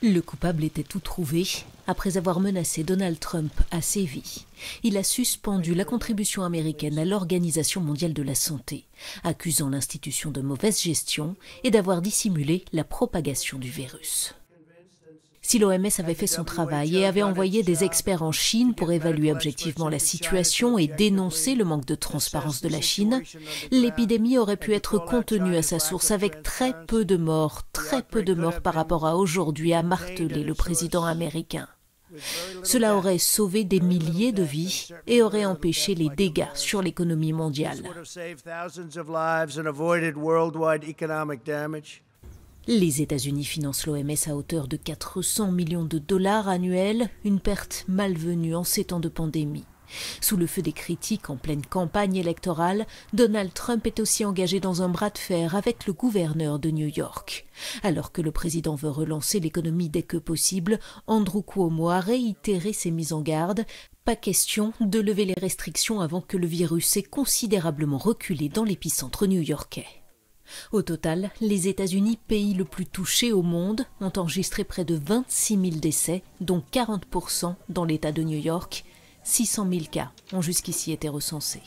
Le coupable était tout trouvé. Après avoir menacé Donald Trump à Séville, il a suspendu la contribution américaine à l'Organisation mondiale de la santé, accusant l'institution de mauvaise gestion et d'avoir dissimulé la propagation du virus. Si l'OMS avait fait son travail et avait envoyé des experts en Chine pour évaluer objectivement la situation et dénoncer le manque de transparence de la Chine, l'épidémie aurait pu être contenue à sa source avec très peu de morts, très peu de morts par rapport à aujourd'hui, a martelé le président américain. Cela aurait sauvé des milliers de vies et aurait empêché les dégâts sur l'économie mondiale. Les États-Unis financent l'OMS à hauteur de 400 millions de dollars annuels, une perte malvenue en ces temps de pandémie. Sous le feu des critiques en pleine campagne électorale, Donald Trump est aussi engagé dans un bras de fer avec le gouverneur de New York. Alors que le président veut relancer l'économie dès que possible, Andrew Cuomo a réitéré ses mises en garde. Pas question de lever les restrictions avant que le virus ait considérablement reculé dans l'épicentre new-yorkais. Au total, les États-Unis, pays le plus touché au monde, ont enregistré près de 26 000 décès, dont 40% dans l'État de New York. 600 000 cas ont jusqu'ici été recensés.